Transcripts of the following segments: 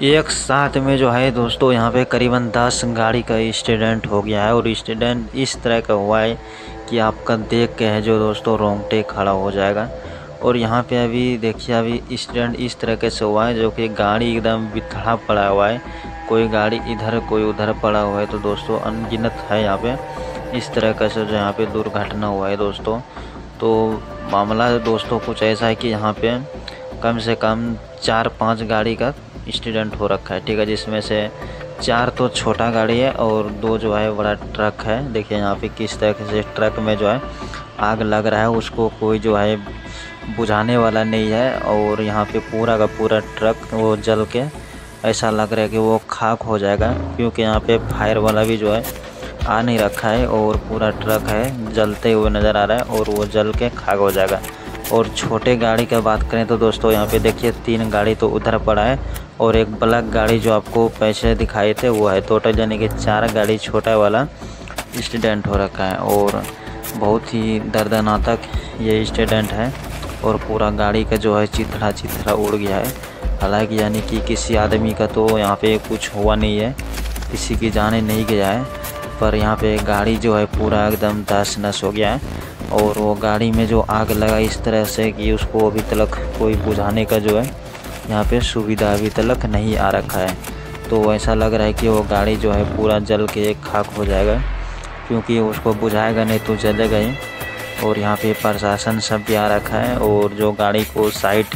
एक साथ में जो है दोस्तों, यहाँ पे करीबन 10 गाड़ी का एक्सीडेंट हो गया है और एक्सीडेंट इस तरह का हुआ है कि आपका देख के है जो दोस्तों रोंगटे खड़ा हो जाएगा। और यहाँ पे अभी देखिए, अभी एक्सीडेंट इस तरीके से हुआ है जो कि गाड़ी एकदम बिथड़ा पड़ा हुआ है। कोई गाड़ी इधर, कोई उधर पड़ा हुआ है तो दोस्तों अनगिनत है यहाँ पे। इस तरह का से जो यहाँ पे दुर्घटना हुआ है दोस्तों। तो मामला दोस्तों कुछ ऐसा है कि यहाँ पे कम से कम चार पाँच गाड़ी का एक्सीडेंट हो रखा है, ठीक है, जिसमें से चार तो छोटा गाड़ी है और दो जो है बड़ा ट्रक है। देखिए यहाँ पे किस तरह से ट्रक में जो है आग लग रहा है, उसको कोई जो है बुझाने वाला नहीं है और यहाँ पे पूरा का पूरा ट्रक वो जल के ऐसा लग रहा है कि वो खाक हो जाएगा, क्योंकि यहाँ पे फायर वाला भी जो है आ नहीं रखा है और पूरा ट्रक है, जलते हुए नज़र आ रहा है और वो जल के खाक हो जाएगा। और छोटे गाड़ी का बात करें तो दोस्तों यहाँ पे देखिए तीन गाड़ी तो उधर पड़ा है और एक ब्लैक गाड़ी जो आपको पैसे दिखाए थे, वो है टोटल यानी कि चार गाड़ी छोटा वाला एक्सीडेंट हो रखा है और बहुत ही दर्दनाक ये एक्सीडेंट है और पूरा गाड़ी का जो है चिथड़ा चिथड़ा उड़ गया है। हालाँकि यानी कि किसी आदमी का तो यहाँ पे कुछ हुआ नहीं है, किसी की जाने नहीं गया है, पर यहाँ पे गाड़ी जो है पूरा एकदम दस नस हो गया है और वो गाड़ी में जो आग लगा इस तरह से कि उसको अभी तक कोई बुझाने का जो है यहाँ पे सुविधा अभी तक नहीं आ रखा है। तो ऐसा लग रहा है कि वो गाड़ी जो है पूरा जल के खाक हो जाएगा, क्योंकि उसको बुझाएगा नहीं तो जलेगा ही और यहाँ पे प्रशासन सब भी आ रखा है और जो गाड़ी को साइड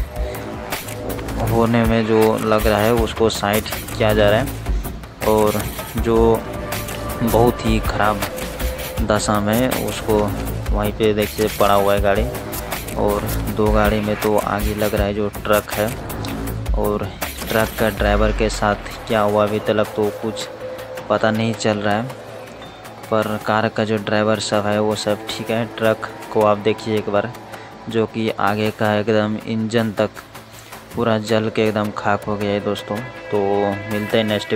होने में जो लग रहा है उसको साइड किया जा रहा है। और जो बहुत ही ख़राब दशा में उसको वहीं पे देखिए पड़ा हुआ है गाड़ी। और दो गाड़ी में तो आगे लग रहा है जो ट्रक है। और ट्रक का ड्राइवर के साथ क्या हुआ अभी तक तो कुछ पता नहीं चल रहा है। पर कार का जो ड्राइवर सब है, वो सब ठीक है। ट्रक को आप देखिए एक बार, जो कि आगे का एकदम इंजन तक पूरा जल के एकदम खाक हो गया है दोस्तों। तो मिलते हैं नेक्स्ट